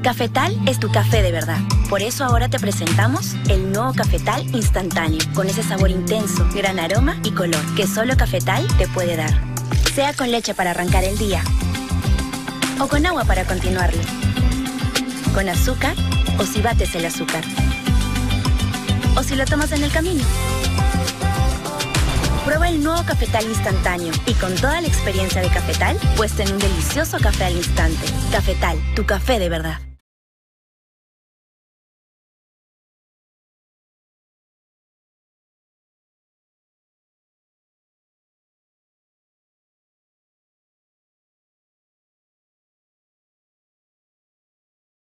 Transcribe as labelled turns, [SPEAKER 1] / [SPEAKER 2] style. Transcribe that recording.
[SPEAKER 1] Cafetal es tu café de verdad. Por eso ahora te presentamos el nuevo Cafetal instantáneo, con ese sabor intenso, gran aroma y color que solo Cafetal te puede dar. Sea con leche para arrancar el día o con agua para continuarlo. Con azúcar o si bates el azúcar. O si lo tomas en el camino. El nuevo Cafetal instantáneo y con toda la experiencia de Cafetal, puesto en un delicioso café al instante. Cafetal, tu café de verdad.